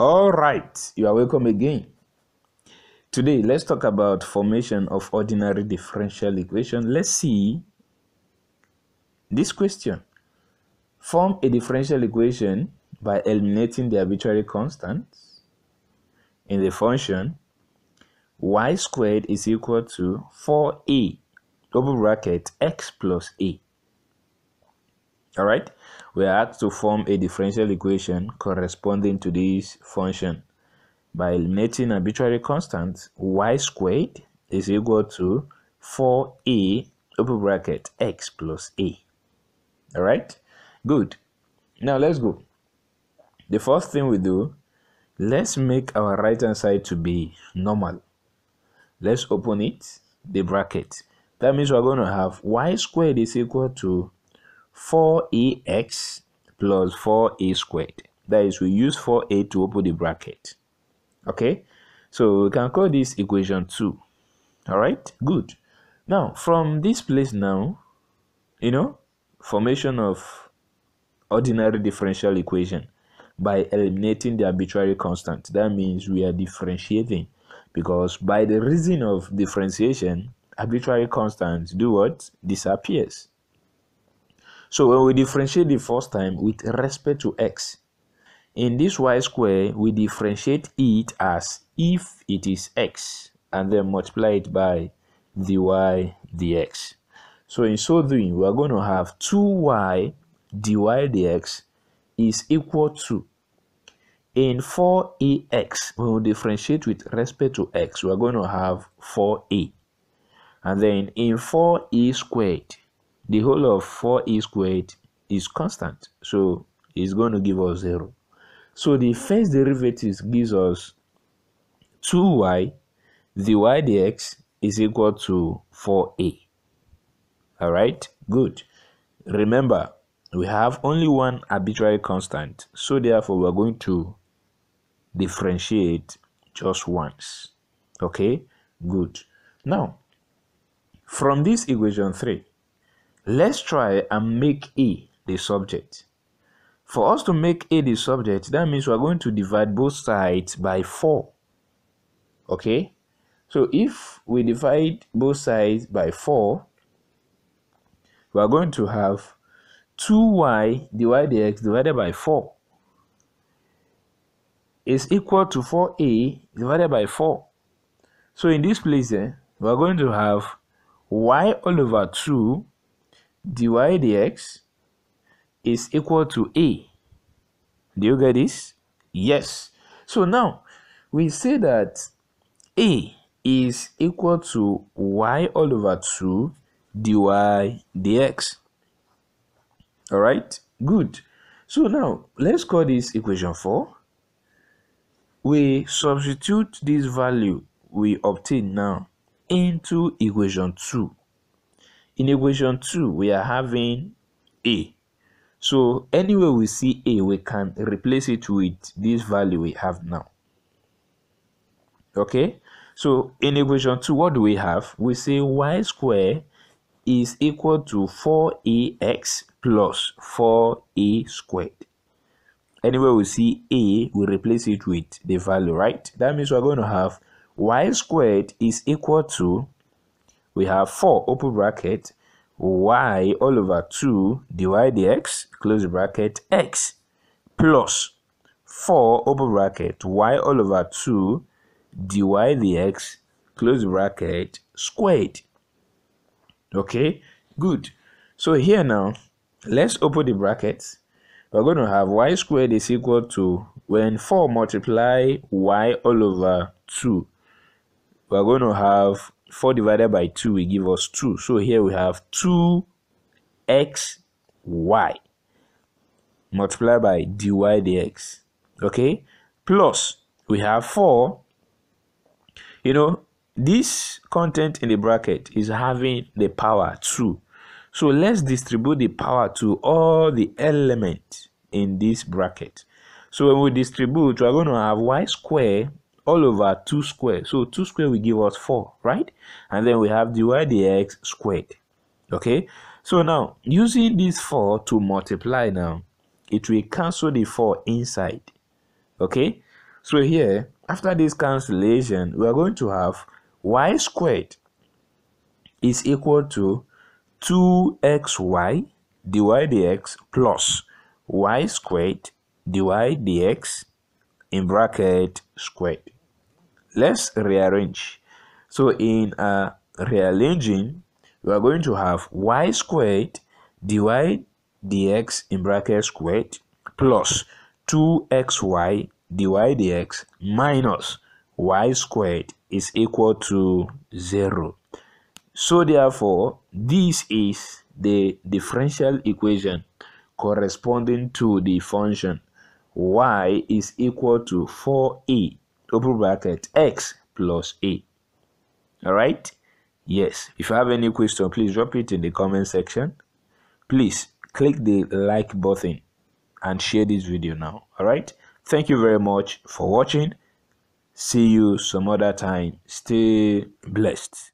All right, you are welcome again. Today, let's talk about formation of ordinary differential equation. Let's see this question. Form a differential equation by eliminating the arbitrary constants in the function y squared is equal to 4a double bracket x plus a. All right, we are asked to form a differential equation corresponding to this function by eliminating arbitrary constants y squared is equal to 4a open bracket x plus a. All right, good. Now let's go. The first thing we do, let's make our right hand side to be normal. Let's open it, the bracket. That means we're going to have y squared is equal to 4ax plus 4a squared. That is, we use 4a to open the bracket. Okay, so we can call this equation 2. All right, good. Now, from this place now, you know, formation of ordinary differential equation by eliminating the arbitrary constant. That means we are differentiating because by the reason of differentiation, arbitrary constants do what? Disappears. So when we differentiate the first time with respect to x, in this y square, we differentiate it as if it is x and then multiply it by dy dx. So in so doing, we are going to have 2y dy dx is equal to in 4ax, when we differentiate with respect to x, we are going to have 4a. And then in 4a squared, the whole of 4a squared is constant. So it's going to give us 0 so the first derivative gives us 2y dy dx is equal to 4a all right? Good. Remember we have only one arbitrary constant. So therefore we're going to differentiate just once. Okay? Good. Now from this equation 3 Let's try and make A the subject. For us to make A the subject, that means we're going to divide both sides by 4. Okay? So if we divide both sides by 4, we are going to have 2y divided x divided by 4 is equal to 4a divided by 4. So in this place, eh, we are going to have y all over 2 dy dx is equal to a. Do you get this? Yes. So now we say that a is equal to y all over 2 dy dx. All right, good. So now let's call this equation 4. We substitute this value we obtain now into equation 2. In equation 2, we are having A. So anywhere we see A, we can replace it with this value we have now. Okay? So in equation 2, what do we have? We say y square is equal to 4ax plus 4a squared. Anywhere we see a, we replace it with the value, right? That means we're going to have y squared is equal to we have 4 open bracket y all over 2 dy dx close bracket x plus 4 open bracket y all over 2 dy dx close bracket squared. Okay good. So here now let's open the brackets we're going to have y squared is equal to when 4 multiply y all over 2 we're going to have 4 divided by 2 will give us 2. So here we have 2xy multiplied by dy dx. Okay? Plus, we have 4. You know, this content in the bracket is having the power 2. So let's distribute the power to all the elements in this bracket. So when we distribute, we're going to have y square all over 2 square. So 2 square will give us 4, right? And then we have dy dx squared. Okay? So now, using this 4 to multiply now, it will cancel the 4 inside. Okay? So here, after this cancellation, we are going to have y squared is equal to 2xy dy dx plus y squared dy dx in bracket squared. Let's rearrange. So in uh, rearranging, we are going to have y squared dy dx in bracket squared plus 2xy dy dx minus y squared is equal to 0. So therefore, this is the differential equation corresponding to the function y is equal to 4a open bracket x plus a. Alright? Yes. If you have any question, please drop it in the comment section. Please click the like button and share this video now. Alright? Thank you very much for watching. See you some other time. Stay blessed.